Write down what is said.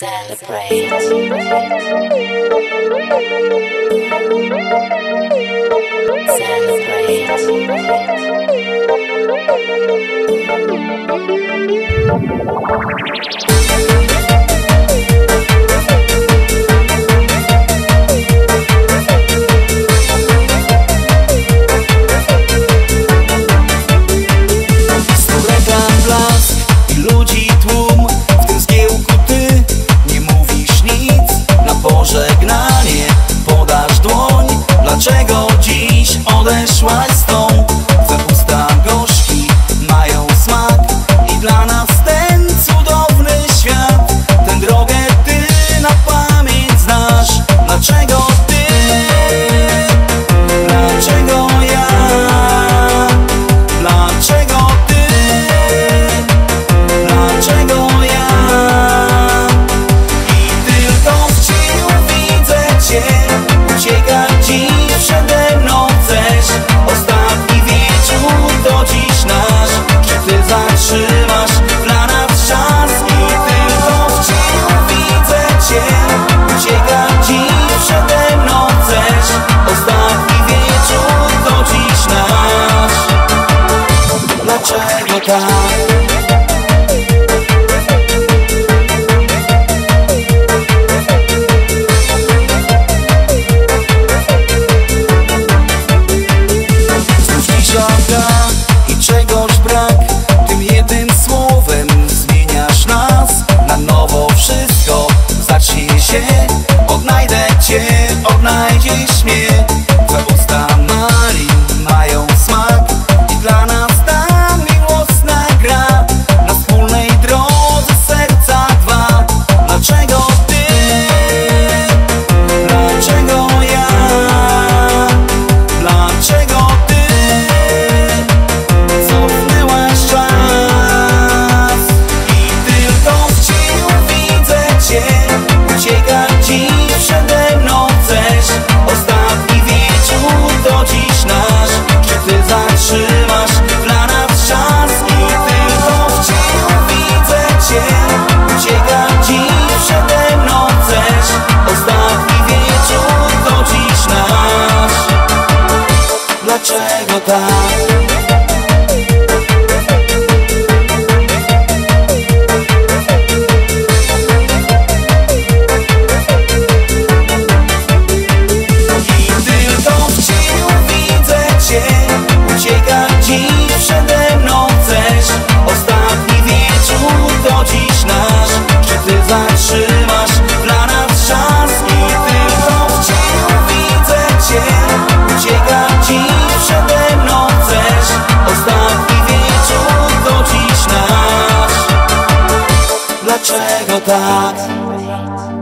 Celebrate. Celebrate. Stone. to dziś nasz. Czy ty zatrzymasz dla nas czas? I tylko wciąż widzę cię. Ucieka dziś przede mną też Ostatni wieczór to dziś nasz. Dlaczego tak? Odnajdę cię, odnajdziesz mnie. 追个她。так.